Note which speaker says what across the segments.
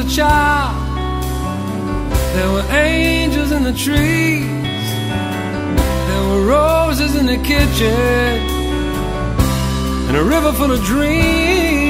Speaker 1: a child. There were angels in the trees. There were roses in the kitchen. And a river full of dreams.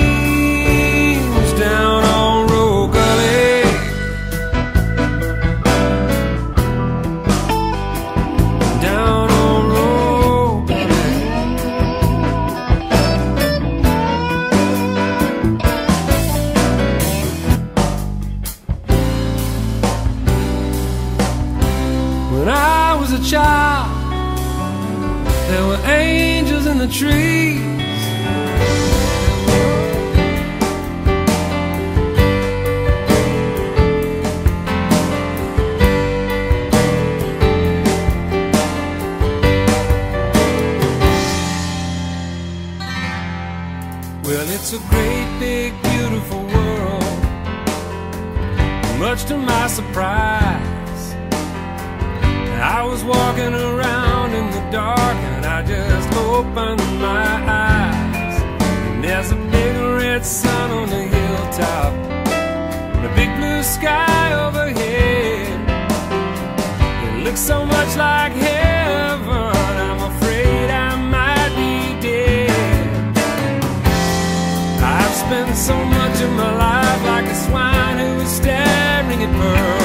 Speaker 1: much to my surprise. I was walking around in the dark and I just opened my eyes. And there's a big red sun on the hilltop, and a big blue sky overhead. It looks so much like heaven. it burn.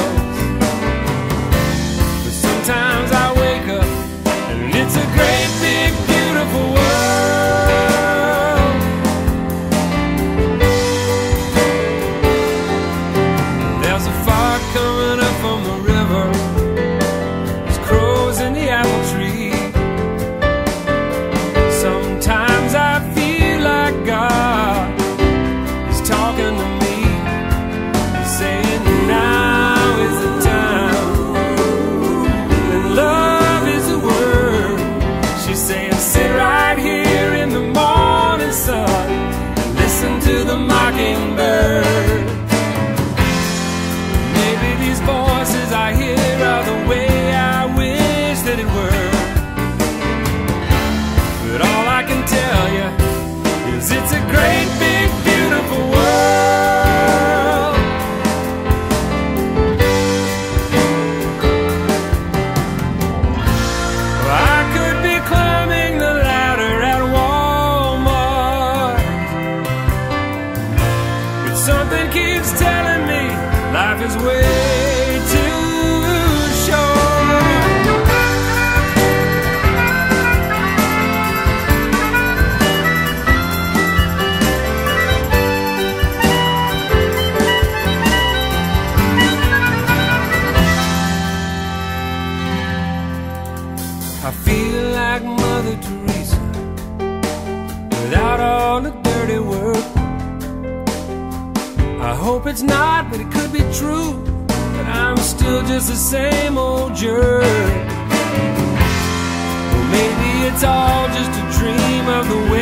Speaker 1: his way. hope it's not, but it could be true That I'm still just the same old jerk. Well, maybe it's all just a dream of the way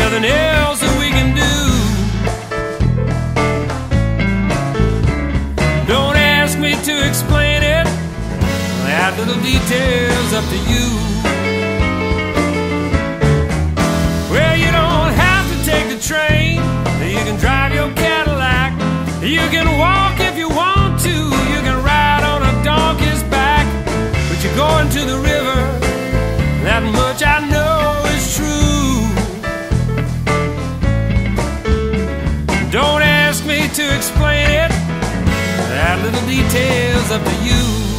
Speaker 1: nothing else that we can do. Don't ask me to explain it, that little detail's up to you. Little detail's up to you.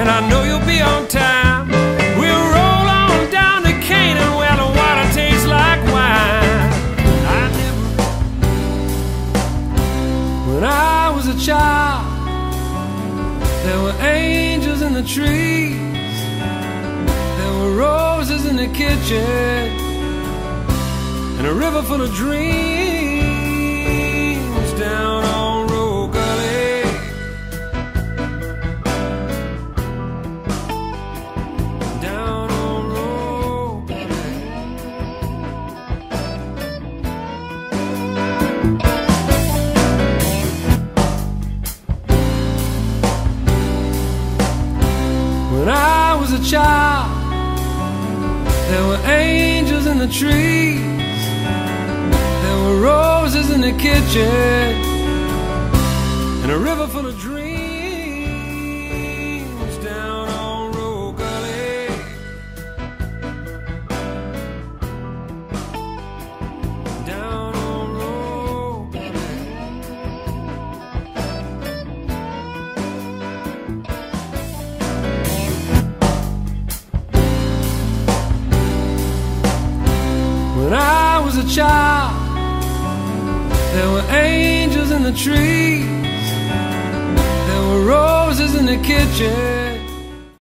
Speaker 1: And I know you'll be on time. We'll roll on down to Canaan where the water tastes like wine. I never, when I was a child, there were angels in the trees, there were roses in the kitchen, and a river full of dreams child, there were angels in the trees, there were roses in the kitchen, and a river full of child, there were angels in the trees, there were roses in the kitchen,